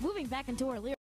moving back into our lyrics.